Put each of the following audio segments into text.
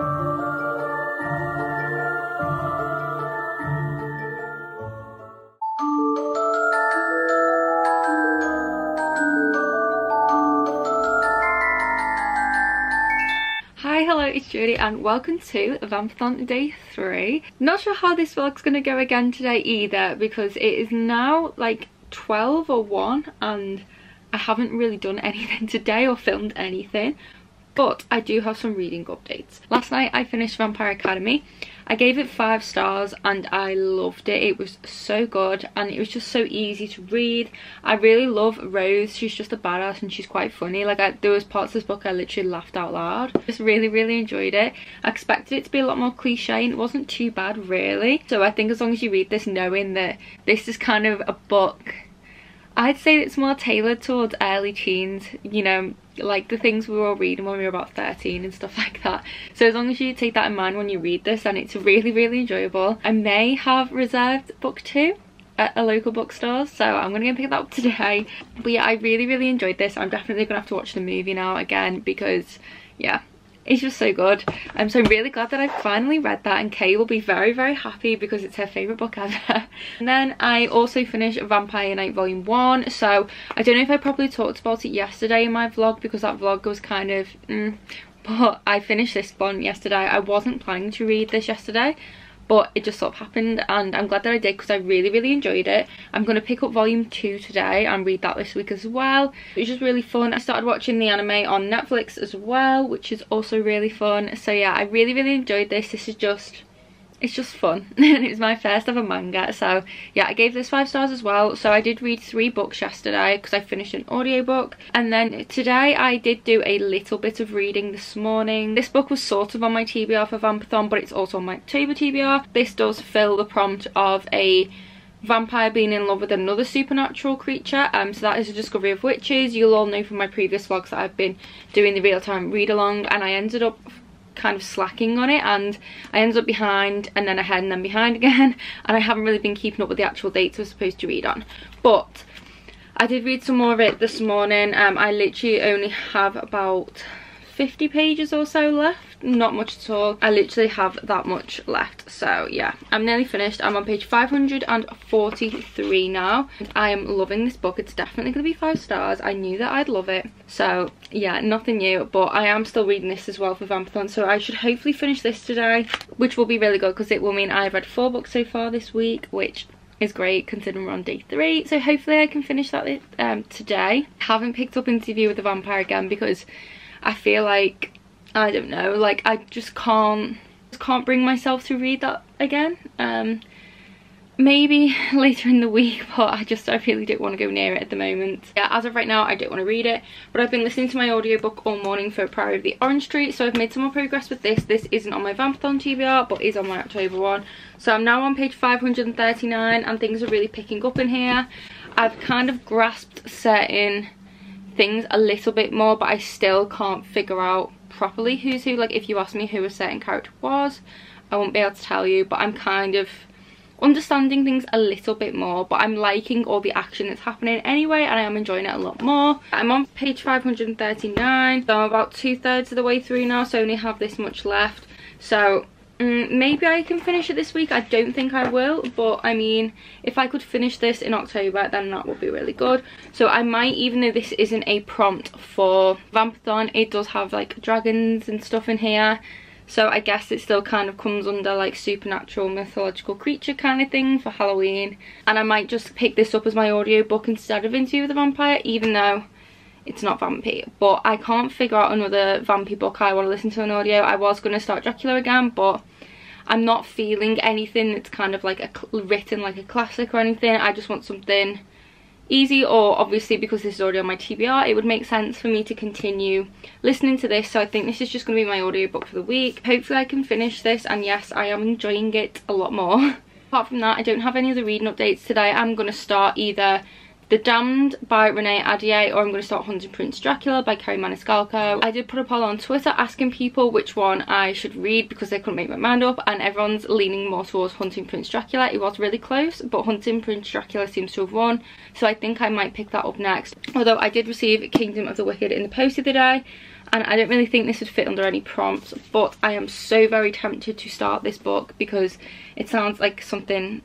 Hi, hello, it's Jodie and welcome to Vampathon Day 3. Not sure how this vlog's to go again today either because it is now like 12 or 1 and I haven't really done anything today or filmed anything but I do have some reading updates. Last night I finished Vampire Academy. I gave it five stars and I loved it. It was so good and it was just so easy to read. I really love Rose. She's just a badass and she's quite funny. Like I, there was parts of this book I literally laughed out loud. Just really, really enjoyed it. I expected it to be a lot more cliche and it wasn't too bad really. So I think as long as you read this knowing that this is kind of a book I'd say it's more tailored towards early teens, you know, like the things we were all reading when we were about 13 and stuff like that. So as long as you take that in mind when you read this and it's really, really enjoyable. I may have reserved book two at a local bookstore so I'm gonna go pick that up today but yeah I really really enjoyed this I'm definitely gonna have to watch the movie now again because yeah it's just so good. I'm so really glad that I finally read that and Kay will be very, very happy because it's her favourite book ever. and then I also finished Vampire Knight Volume 1. So I don't know if I probably talked about it yesterday in my vlog because that vlog was kind of... Mm, but I finished this one yesterday. I wasn't planning to read this yesterday but it just sort of happened and I'm glad that I did because I really really enjoyed it. I'm going to pick up volume 2 today and read that this week as well. It was just really fun. I started watching the anime on Netflix as well which is also really fun. So yeah I really really enjoyed this. This is just it's just fun. And it was my first ever manga so yeah i gave this five stars as well. So i did read three books yesterday because i finished an audiobook. And then today i did do a little bit of reading this morning. This book was sort of on my tbr for vampathon but it's also on my october tbr this does fill the prompt of a vampire being in love with another supernatural creature. Um so that is a discovery of witches. You'll all know from my previous vlogs that i've been doing the real-time read along and i ended up kind of slacking on it and I ended up behind and then ahead and then behind again and I haven't really been keeping up with the actual dates I was supposed to read on. But I did read some more of it this morning um, I literally only have about 50 pages or so left not much at all. I literally have that much left. So yeah. I'm nearly finished. I'm on page 543 now. I am loving this book. It's definitely gonna be five stars. I knew that i'd love it. So yeah nothing new. But i am still reading this as well for vampathon so i should hopefully finish this today which will be really good because it will mean i've read four books so far this week which is great considering we're on day three. So hopefully i can finish that um, today. Haven't picked up interview with the vampire again because i feel like I don't know, like I just can't can't bring myself to read that again. Um, maybe later in the week but I just I really don't want to go near it at the moment. Yeah, as of right now I don't want to read it but I've been listening to my audiobook all morning for Priory of the Orange Tree so I've made some more progress with this. This isn't on my Vampathon TBR but is on my October one. So I'm now on page 539 and things are really picking up in here. I've kind of grasped certain things a little bit more but I still can't figure out properly who's who. Like if you ask me who a certain character was, I won't be able to tell you, but I'm kind of understanding things a little bit more but I'm liking all the action that's happening anyway and I am enjoying it a lot more. I'm on page 539 so I'm about two thirds of the way through now so I only have this much left so Mm, maybe I can finish it this week. I don't think I will, but I mean, if I could finish this in October, then that would be really good. So I might, even though this isn't a prompt for Vampathon, it does have like dragons and stuff in here. So I guess it still kind of comes under like supernatural mythological creature kind of thing for Halloween. And I might just pick this up as my audiobook instead of Interview with the Vampire, even though it's not vampy but i can't figure out another vampy book i want to listen to an audio i was going to start dracula again but i'm not feeling anything that's kind of like a written like a classic or anything. I just want something easy or obviously because this is already on my tbr it would make sense for me to continue listening to this. So i think this is just going to be my audiobook for the week. Hopefully i can finish this and yes i am enjoying it a lot more. Apart from that i don't have any other reading updates today. I'm going to start either the Damned by Renee Ahdieh or I'm going to start Hunting Prince Dracula by Kerri Maniscalco. I did put a poll on Twitter asking people which one I should read because they couldn't make my mind up and everyone's leaning more towards Hunting Prince Dracula. It was really close but Hunting Prince Dracula seems to have won so I think I might pick that up next. Although I did receive Kingdom of the Wicked in the post of the day and I don't really think this would fit under any prompts but I am so very tempted to start this book because it sounds like something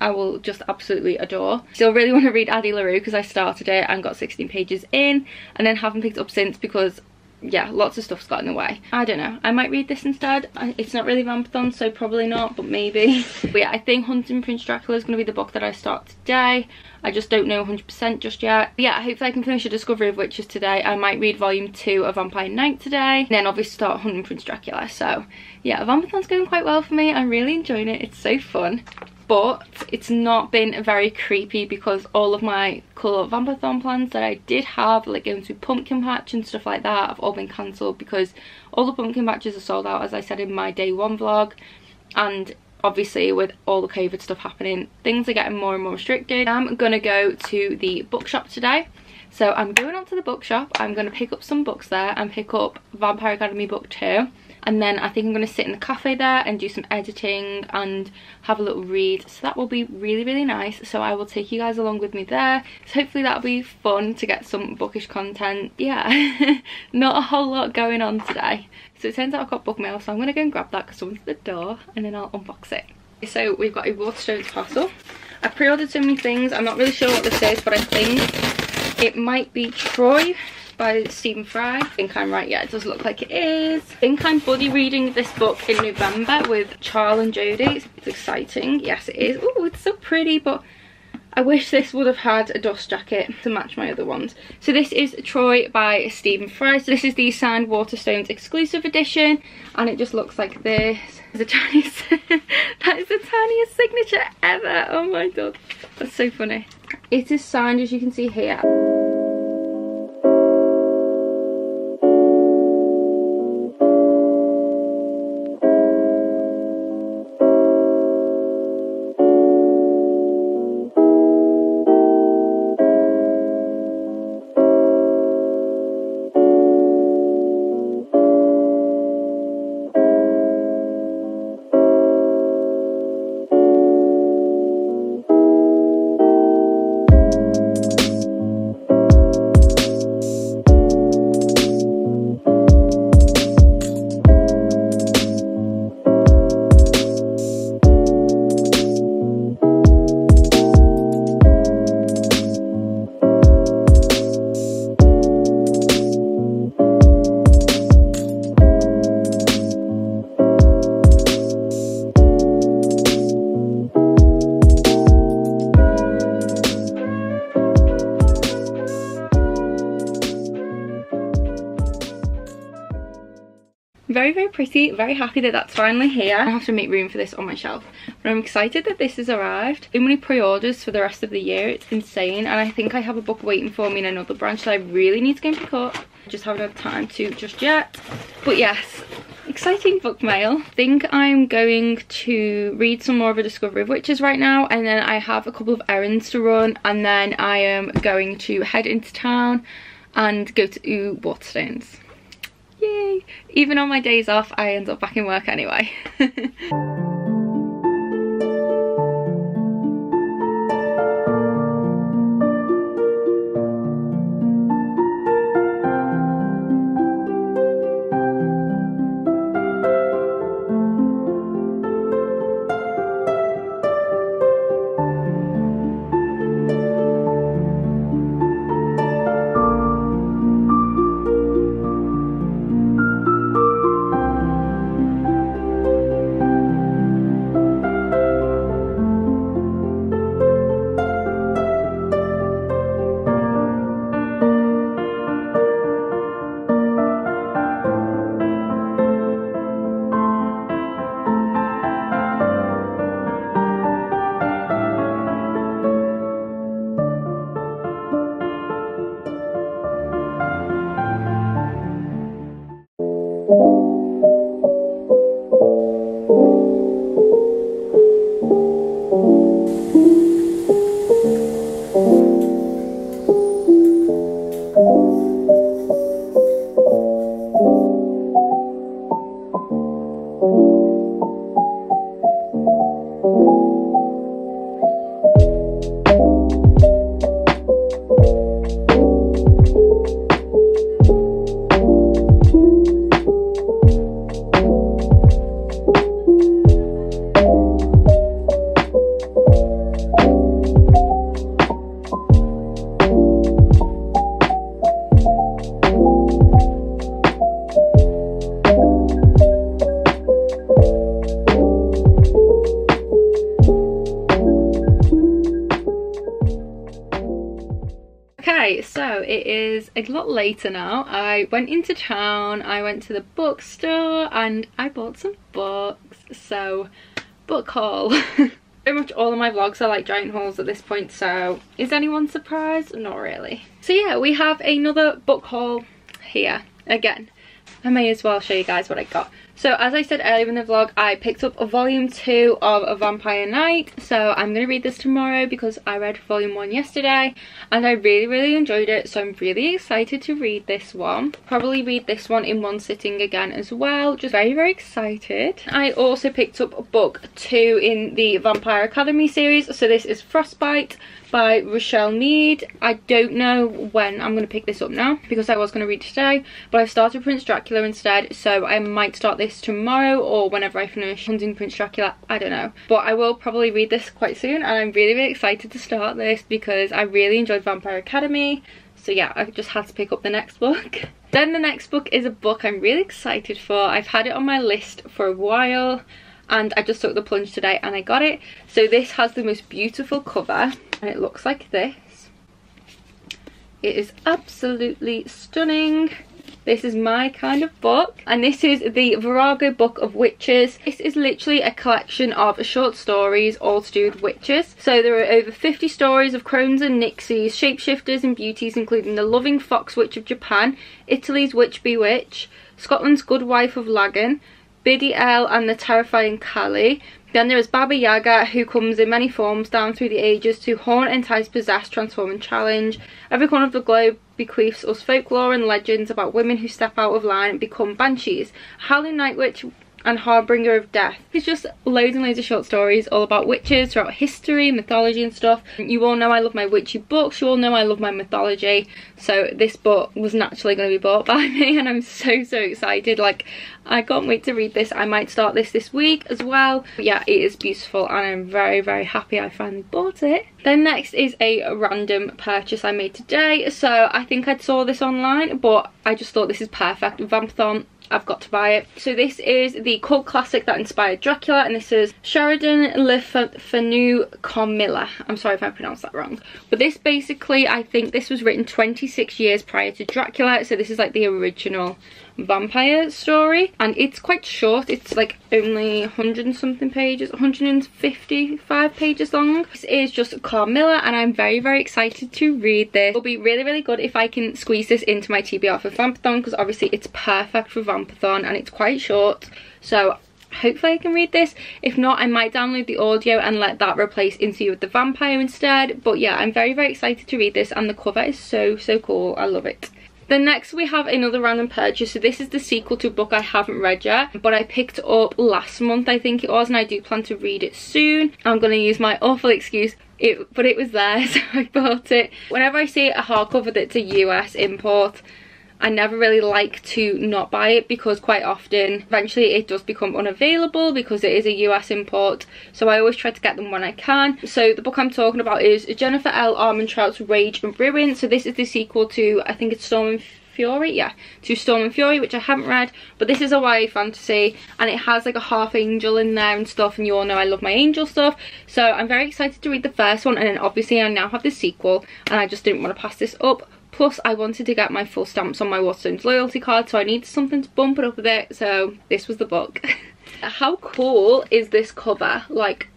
I will just absolutely adore. Still really want to read Addie LaRue because I started it and got 16 pages in and then haven't picked up since because yeah, lots of stuff's got in the way. I don't know. I might read this instead. It's not really Vampathon, so probably not, but maybe. but yeah, I think Hunting Prince Dracula is going to be the book that I start today. I just don't know 100% just yet. But yeah, hopefully I can finish A Discovery of Witches today. I might read volume 2 of Vampire Knight today. And then obviously start Hunting Prince Dracula. So yeah, Vampathon's going quite well for me. I'm really enjoying it. It's so fun but it's not been very creepy because all of my cool Vampathon plans that I did have like going to pumpkin patch and stuff like that have all been cancelled because all the pumpkin patches are sold out as I said in my day one vlog. And obviously with all the covid stuff happening things are getting more and more restricted. I'm gonna go to the bookshop today so i'm going on to the bookshop. I'm gonna pick up some books there and pick up vampire academy book 2 and then I think I'm going to sit in the cafe there and do some editing and have a little read. So that will be really really nice. So I will take you guys along with me there. So hopefully that'll be fun to get some bookish content. Yeah not a whole lot going on today. So it turns out I've got book mail so I'm going to go and grab that because someone's at the door and then I'll unbox it. So we've got a Waterstones parcel. I pre-ordered so many things. I'm not really sure what this is but I think it might be Troy by Stephen Fry. I think I'm right, yeah, it does look like it is. I think I'm buddy reading this book in November with Charles and Jodie. It's exciting, yes it is. Oh, it's so pretty, but I wish this would have had a dust jacket to match my other ones. So this is Troy by Stephen Fry. So this is the signed Waterstones exclusive edition and it just looks like this. The tiniest, that is the tiniest signature ever. Oh my god, that's so funny. It is signed as you can see here. Very happy that that's finally here. I have to make room for this on my shelf. But i'm excited that this has arrived. So many pre-orders for the rest of the year. It's insane. And i think i have a book waiting for me in another branch that i really need to go and pick up I just haven't had time to just yet. But yes exciting book mail. Think I'm going to read some more of A Discovery of Witches right now. And then I have a couple of errands to run. And then I am going to head into town and go to Waterstones. Yay! Even on my days off, I end up back in work anyway. a lot later now. I went into town, I went to the bookstore and I bought some books. So, book haul. Pretty much all of my vlogs are like giant hauls at this point, so is anyone surprised? Not really. So yeah, we have another book haul here again. I may as well show you guys what I got. So as I said earlier in the vlog, I picked up a volume 2 of A Vampire Knight. So I'm going to read this tomorrow because I read volume 1 yesterday and I really, really enjoyed it. So I'm really excited to read this one. Probably read this one in one sitting again as well. Just very, very excited. I also picked up a book 2 in the Vampire Academy series. So this is Frostbite by Richelle Mead. I don't know when I'm going to pick this up now because I was going to read today, but I started Prince Dracula instead, so I might start this tomorrow or whenever I finish Hunting Prince Dracula, I don't know. But I will probably read this quite soon and I'm really, really excited to start this because I really enjoyed Vampire Academy. So yeah, I just had to pick up the next book. then the next book is a book I'm really excited for. I've had it on my list for a while and I just took the plunge today and I got it. So this has the most beautiful cover and it looks like this. It is absolutely stunning. This is my kind of book and this is the Virago Book of Witches. This is literally a collection of short stories all to do with witches. So there are over 50 stories of crones and nixies, shapeshifters and beauties including the loving fox witch of Japan, Italy's witch bewitch, Scotland's good wife of Laggan, Biddy Early and the terrifying Kali. Then there is Baba Yaga who comes in many forms down through the ages to haunt, entice, possess, transform and challenge. Every corner of the globe bequeaths us folklore and legends about women who step out of line and become banshees. Howling Night Witch and Harbinger of Death. It's just loads and loads of short stories all about witches throughout history, mythology and stuff. You all know I love my witchy books, you all know I love my mythology, so this book was naturally going to be bought by me and I'm so so excited. Like I can't wait to read this. I might start this this week as well. But yeah, it is beautiful and I'm very very happy I finally bought it. Then next is a random purchase I made today. So I think I saw this online but I just thought this is perfect. Vampathon I've got to buy it. So this is the cult classic that inspired Dracula and this is Sheridan Le Fanu Carmilla. I'm sorry if I pronounced that wrong. But this basically, I think this was written 26 years prior to Dracula. So this is like the original vampire story and it's quite short it's like only 100 and something pages 155 pages long this is just carmilla and i'm very very excited to read this it'll be really really good if i can squeeze this into my tbr for vampathon because obviously it's perfect for vampathon and it's quite short so hopefully I can read this. If not, I might download the audio and let that replace Interview with the Vampire instead. But yeah, I'm very, very excited to read this and the cover is so, so cool. I love it. Then next we have another random purchase. So this is the sequel to a book I haven't read yet, but I picked up last month I think it was, and I do plan to read it soon. I'm going to use my awful excuse it, but it was there so I bought it. Whenever I see a hardcover that's a US import I never really like to not buy it because quite often eventually it does become unavailable because it is a US import so I always try to get them when I can. So the book I'm talking about is Jennifer L. Armentrout's Rage and Ruin. So this is the sequel to I think it's Storm and Fury, yeah, to Storm and Fury, which I haven't read, but this is a YA fantasy, and it has like a half angel in there and stuff, and you all know I love my angel stuff, so I'm very excited to read the first one, and then obviously I now have the sequel, and I just didn't want to pass this up, Plus, I wanted to get my full stamps on my Waterstones loyalty card, so I needed something to bump it up a bit, so this was the book. How cool is this cover? Like,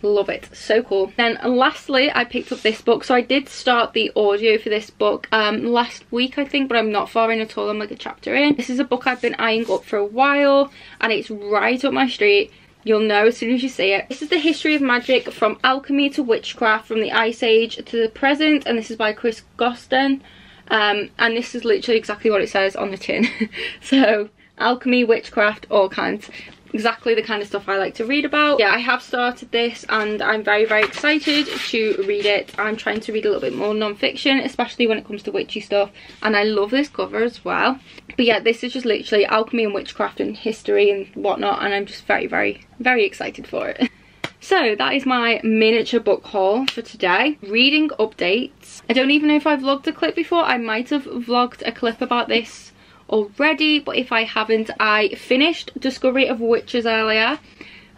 love it. So cool. Then lastly i picked up this book so i did start the audio for this book um last week i think but i'm not far in at all. I'm like a chapter in. This is a book i've been eyeing up for a while and it's right up my street You'll know as soon as you see it. This is the history of magic from alchemy to witchcraft from the ice age to the present and this is by Chris Gosden. Um, and this is literally exactly what it says on the tin. so alchemy, witchcraft, all kinds exactly the kind of stuff I like to read about. Yeah, I have started this and I'm very, very excited to read it. I'm trying to read a little bit more non-fiction, especially when it comes to witchy stuff. And I love this cover as well. But yeah, this is just literally alchemy and witchcraft and history and whatnot. And I'm just very, very, very excited for it. So that is my miniature book haul for today. Reading updates. I don't even know if I've vlogged a clip before. I might have vlogged a clip about this already but if I haven't I finished Discovery of Witches earlier.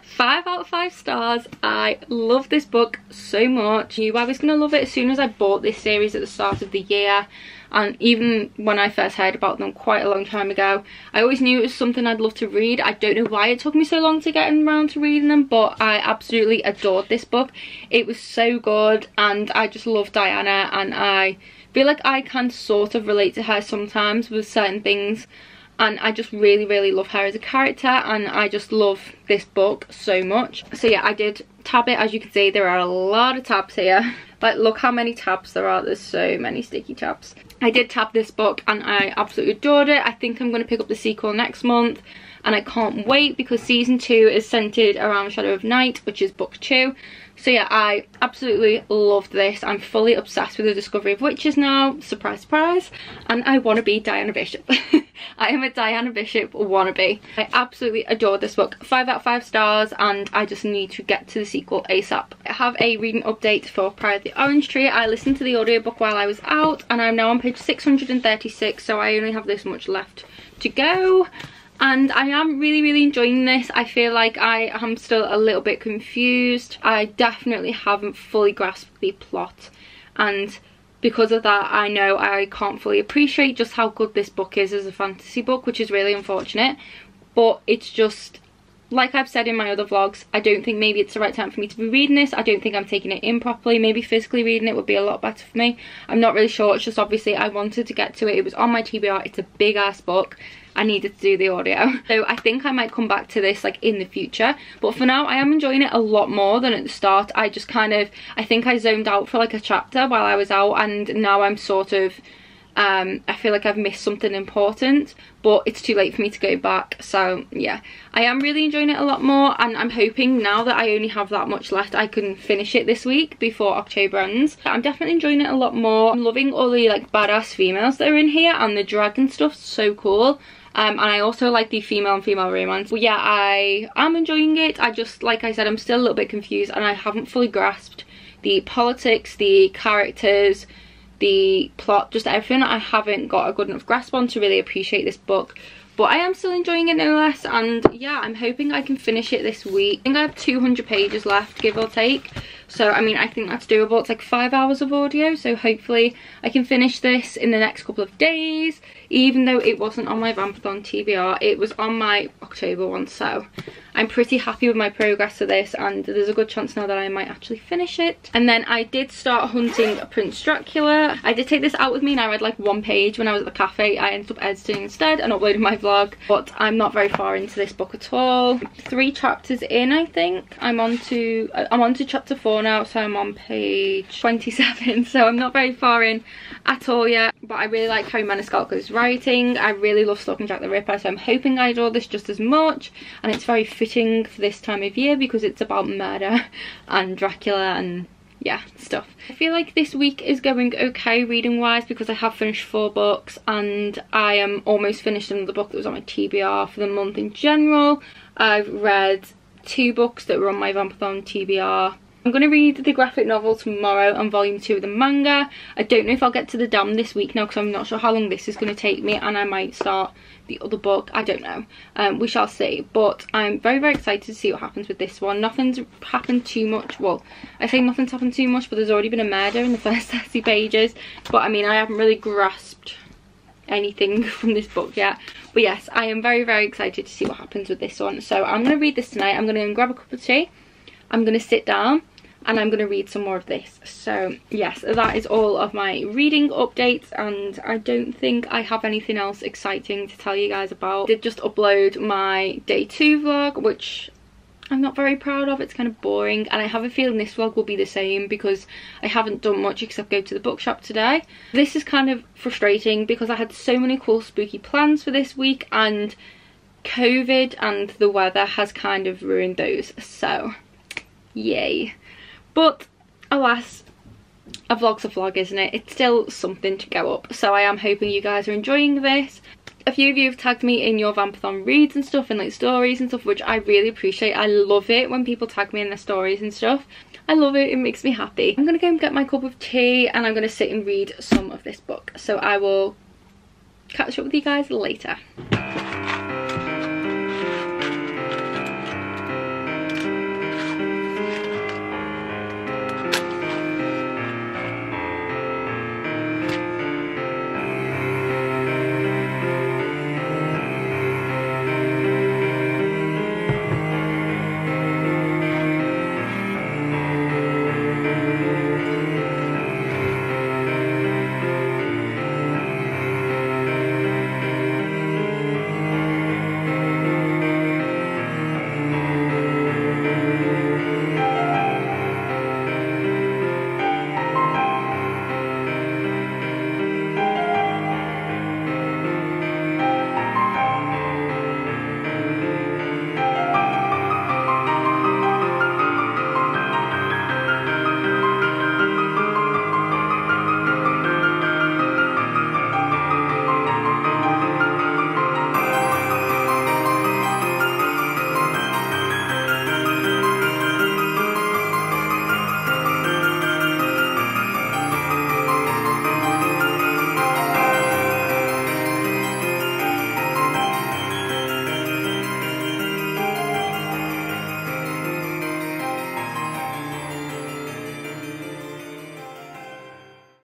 Five out of five stars. I love this book so much. Knew i was gonna love it as soon as i bought this series at the start of the year. And even when I first heard about them quite a long time ago I always knew it was something I'd love to read. I don't know why it took me so long to get around to reading them but I absolutely adored this book. It was so good and I just love Diana and I feel like I can sort of relate to her sometimes with certain things and I just really really love her as a character and I just love this book so much. So yeah I did tab it. As you can see there are a lot of tabs here like look how many tabs there are. There's so many sticky tabs. I did tab this book and I absolutely adored it. I think I'm going to pick up the sequel next month and I can't wait because season two is centered around Shadow of Night which is book two so yeah I absolutely loved this. I'm fully obsessed with the discovery of witches now. Surprise surprise. And I want to be Diana Bishop. I am a Diana Bishop wannabe. I absolutely adore this book. Five out of five stars and I just need to get to the sequel ASAP I have a reading update for Priory of the Orange Tree. I listened to the audiobook while I was out and I'm now on page 636 so I only have this much left to go and I am really really enjoying this I feel like I am still a little bit confused I definitely haven't fully grasped the plot and because of that I know I can't fully appreciate just how good this book is as a fantasy book which is really unfortunate but it's just like I've said in my other vlogs, I don't think maybe it's the right time for me to be reading this. I don't think I'm taking it in properly. Maybe physically reading it would be a lot better for me. I'm not really sure. It's just obviously I wanted to get to it. It was on my TBR. It's a big ass book. I needed to do the audio. So I think I might come back to this like in the future. But for now, I am enjoying it a lot more than at the start. I just kind of, I think I zoned out for like a chapter while I was out and now I'm sort of um, I feel like I've missed something important but it's too late for me to go back so yeah I am really enjoying it a lot more and I'm hoping now that I only have that much left I can finish it this week before October ends I'm definitely enjoying it a lot more I'm loving all the like badass females that are in here and the dragon stuff so cool um, and I also like the female and female romance. But yeah, I am enjoying it. I just, like I said, I'm still a little bit confused and I haven't fully grasped the politics, the characters, the plot, just everything. I haven't got a good enough grasp on to really appreciate this book but I am still enjoying it no less and yeah I'm hoping I can finish it this week I think I have 200 pages left give or take so I mean I think that's doable it's like five hours of audio so hopefully I can finish this in the next couple of days even though it wasn't on my Vampathon TBR it was on my October one so I'm pretty happy with my progress to this and there's a good chance now that I might actually finish it. And then I did start hunting Prince Dracula. I did take this out with me and I read like one page when I was at the cafe. I ended up editing instead and uploading my vlog but I'm not very far into this book at all. Three chapters in I think. I'm on to, I'm on to chapter four now so I'm on page 27 so I'm not very far in at all yet. But I really like Kerri Maniscalco's writing. I really love Stalking Jack the Ripper so I'm hoping I draw this just as much. And it's very fitting for this time of year because it's about murder and Dracula and yeah stuff. I feel like this week is going okay reading wise because i have finished four books and i am almost finished another book that was on my tbr for the month in general. I've read two books that were on my vampathon tbr I'm going to read the graphic novel tomorrow and volume 2 of the manga. I don't know if I'll get to the dam this week now because I'm not sure how long this is going to take me and I might start the other book. I don't know. Um, we shall see. But I'm very, very excited to see what happens with this one. Nothing's happened too much. Well, I say nothing's happened too much but there's already been a murder in the first 30 pages. But I mean, I haven't really grasped anything from this book yet but yes i am very very excited to see what happens with this one so i'm going to read this tonight i'm going to grab a cup of tea i'm going to sit down and I'm going to read some more of this. So yes, that is all of my reading updates and I don't think I have anything else exciting to tell you guys about. I did just upload my day two vlog, which I'm not very proud of. It's kind of boring and I have a feeling this vlog will be the same because I haven't done much except go to the bookshop today. This is kind of frustrating because I had so many cool spooky plans for this week and COVID and the weather has kind of ruined those. So, yay. But alas, a vlog's a vlog, isn't it? It's still something to go up. So I am hoping you guys are enjoying this. A few of you have tagged me in your Vampathon reads and stuff and like stories and stuff, which I really appreciate. I love it when people tag me in their stories and stuff. I love it, it makes me happy. I'm gonna go and get my cup of tea and I'm gonna sit and read some of this book. So I will catch up with you guys later.